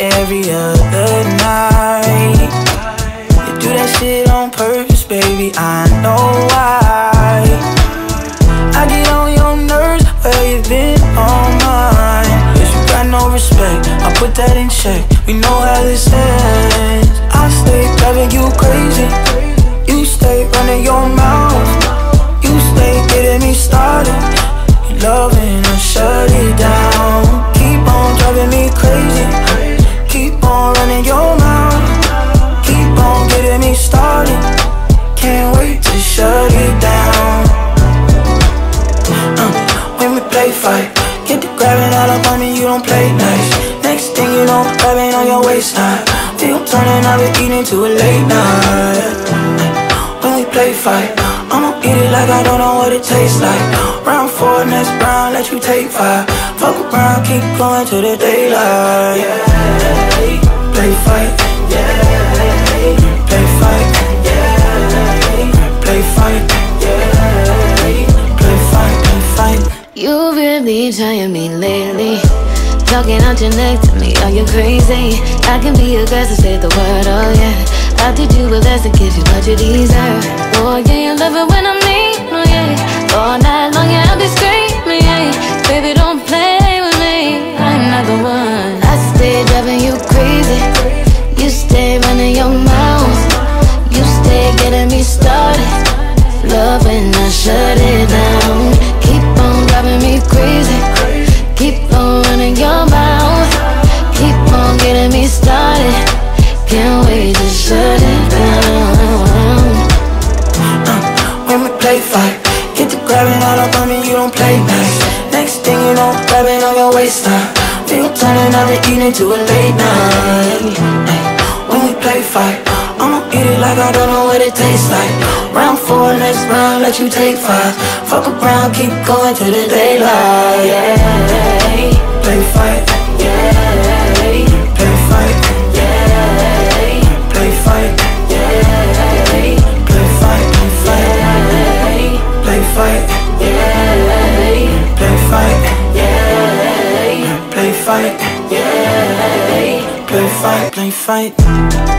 every other night. You do that shit on purpose, baby. I know why. I get on your nerves, where you been on mine. Cause you got no respect, I put that in check. We know how this ends. I stay driving you crazy. You stay running your mouth. You stay getting me started. Don't play nice. Next thing you know, grabbing on your waistline. We gon' turn another evening to a late night. When we play fight, I'ma eat it like I don't know what it tastes like. Round four, next round, let you take five. Fuck around, keep going to the daylight. Yeah, play fight. Yeah, play fight. Play fight. Yeah, play fight, play fight. You really trying me lately. Talking out your neck to me, are you crazy? I can be aggressive, say the word, oh yeah. I'll teach you a lesson, give you what you deserve. Oh yeah, you love it when I'm mean, oh yeah. All night long, yeah, I'll be screaming, me started. Can't wait to shut it down. Uh, when we play fight. Get the grabbing all up on me, you don't play nice. Next thing you know, grabbing on your waistline. We gon' turn another evening to a late night. When we play fight, I'ma eat it like I don't know what it tastes like. Round four, next round, let you take five. Fuck around, keep going till the daylight. Yeah, play fight. Fight. Yeah. Play fight. Play fight.